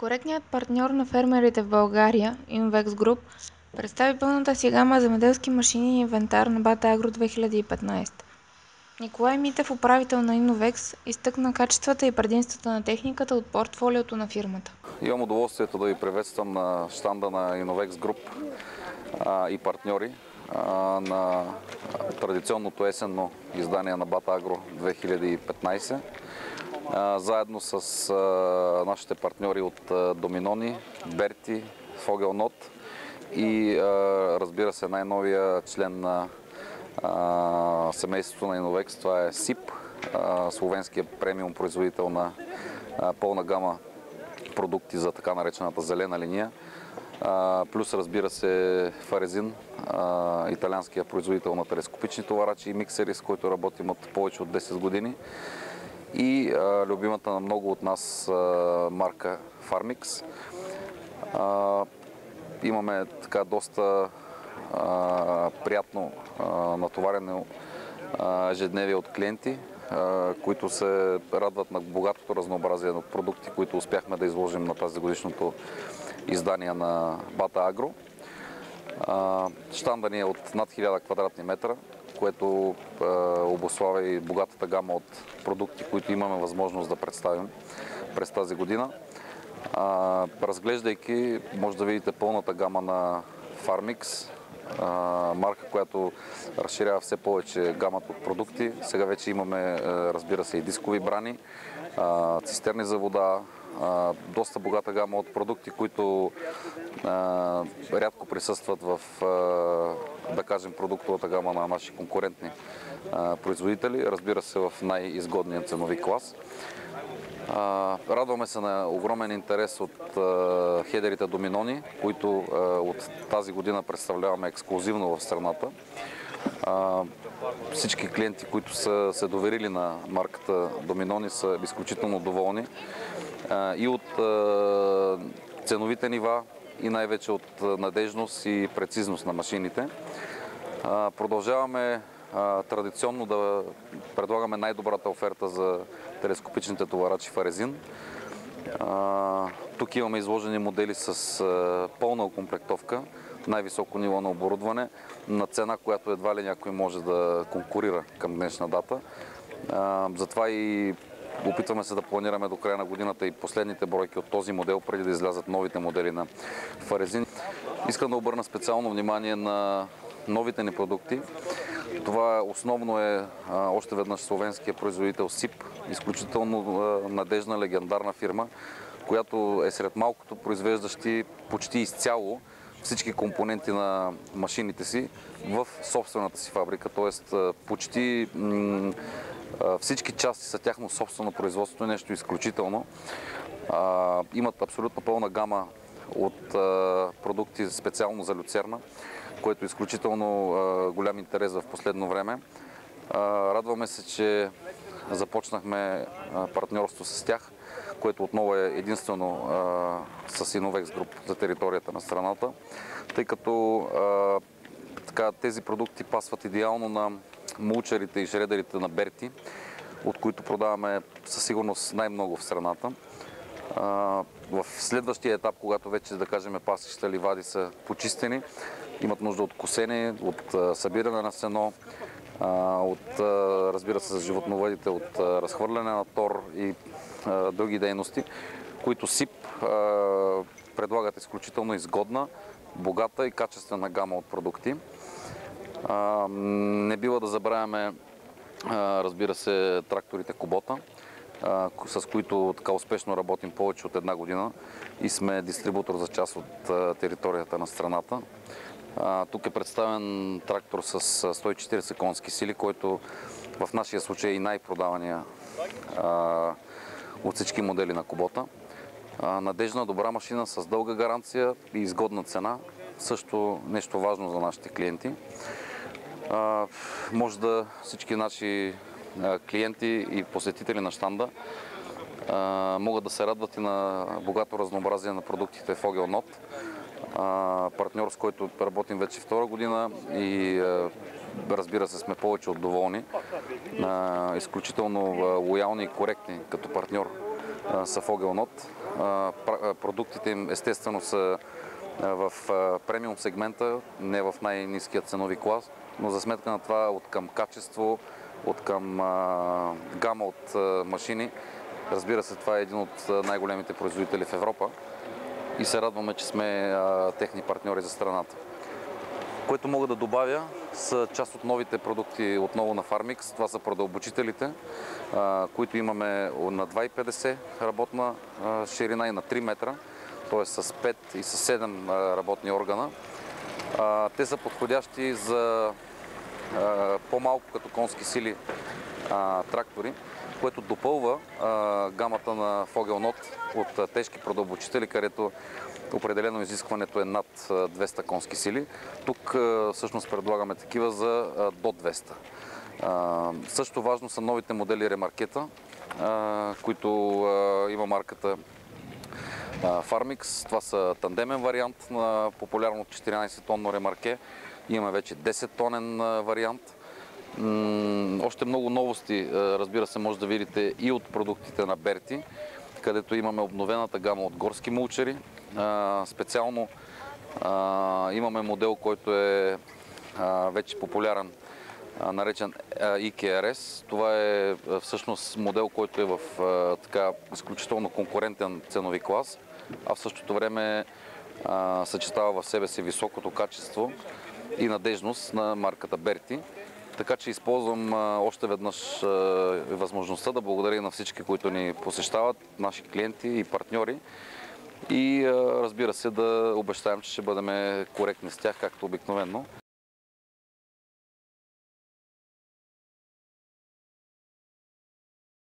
Коректният партньор на фермерите в България, Invex Group, представи пълната си гама земеделски машини и инвентар на Бата Агро 2015. Николай Митев, управител на Innovex, изтъкна качествата и предимствата на техниката от портфолиото на фирмата. Имам удоволствието да ви приветствам на щанда на Group а, и партньори на традиционното есенно издание на Бата Агро 2015 заедно с нашите партньори от Доминони, Берти, Фогелнот и разбира се най-новия член на семейството на Innovex, това е СИП, словенския премиум производител на пълна гама продукти за така наречената зелена линия. Плюс разбира се Фарезин, италианския производител на телескопични товарачи и миксери, с който работим от повече от 10 години и а, любимата на много от нас а, марка Farmix. А, имаме така доста а, приятно а, натоварено а, ежедневие от клиенти, а, които се радват на богатото разнообразие на продукти, които успяхме да изложим на тази годишното издание на Бата Агро. Штанда ни е от над 1000 квадратни метра, което обославя и богатата гама от продукти, които имаме възможност да представим през тази година. Разглеждайки, може да видите пълната гама на Farmix, марка, която разширява все повече гамата от продукти. Сега вече имаме, разбира се, и дискови брани, цистерни за вода, доста богата гама от продукти, които а, рядко присъстват в, а, да кажем, продуктовата гама на наши конкурентни производители, разбира се в най-изгодния ценови клас. Радваме се на огромен интерес от хедерите Доминони, които от тази година представляваме ексклюзивно в страната. Всички клиенти, които са се доверили на марката Доминони, са изключително доволни и от ценовите нива, и най-вече от надежност и прецизност на машините. Продължаваме традиционно да предлагаме най-добрата оферта за телескопичните товарачи Фарезин. Тук имаме изложени модели с пълна окомплектовка, най-високо ниво на оборудване, на цена, която едва ли някой може да конкурира към днешна дата. Затова и Опитваме се да планираме до края на годината и последните бройки от този модел, преди да излязат новите модели на Фарезин. Искам да обърна специално внимание на новите ни продукти. Това основно е още веднъж словенския производител СИП, изключително надежна, легендарна фирма, която е сред малкото произвеждащи почти изцяло всички компоненти на машините си в собствената си фабрика, т.е. почти всички части са тяхно собствено производство, нещо изключително. Имат абсолютно пълна гама от продукти специално за люцерна, което е изключително голям интерес в последно време. Радваме се, че започнахме партньорство с тях, което отново е единствено с Innovex Group за територията на страната, тъй като така, тези продукти пасват идеално на мулчерите и шредерите на Берти, от които продаваме със сигурност най-много в страната. В следващия етап, когато вече, да кажем, пасища ливади са почистени, имат нужда от косене, от събиране на сено, от, разбира се, за животновъдите, от разхвърляне на тор и други дейности, които СИП предлагат изключително изгодна, богата и качествена гама от продукти. Не бива да забравяме, разбира се, тракторите Кобота, с които така успешно работим повече от една година и сме дистрибутор за част от територията на страната. Тук е представен трактор с 140 конски сили, който в нашия случай е и най-продавания от всички модели на Кобота. Надежна, добра машина с дълга гаранция и изгодна цена. Също нещо важно за нашите клиенти може да всички наши клиенти и посетители на щанда могат да се радват и на богато разнообразие на продуктите в Огелнот. Партньор, с който работим вече втора година и разбира се сме повече от доволни. Изключително лоялни и коректни като партньор са в Огелнот. Продуктите им естествено са в премиум сегмента, не в най-низкият ценови клас, но за сметка на това от към качество, от към гама от машини, разбира се, това е един от най-големите производители в Европа и се радваме, че сме техни партньори за страната. Което мога да добавя са част от новите продукти отново на Farmix. Това са продълбочителите, които имаме на 2,50 работна ширина и на 3 метра, т.е. с 5 и с 7 работни органа. Те са подходящи за по-малко като конски сили трактори, което допълва гамата на Фогелнот от тежки продълбочители, където определено изискването е над 200 конски сили. Тук всъщност предлагаме такива за до 200. Също важно са новите модели ремаркета, които има марката Farmix. Това са тандемен вариант на популярно 14-тонно ремарке. Имаме вече 10-тонен вариант. Още много новости, разбира се, може да видите и от продуктите на Берти, където имаме обновената гама от горски мулчери. Специално имаме модел, който е вече популярен, наречен EKRS. Това е всъщност модел, който е в така изключително конкурентен ценови клас, а в същото време съчетава в себе си високото качество и надежност на марката Берти. Така че използвам още веднъж възможността да благодаря на всички, които ни посещават, наши клиенти и партньори. И разбира се да обещаем, че ще бъдем коректни с тях, както обикновено.